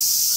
you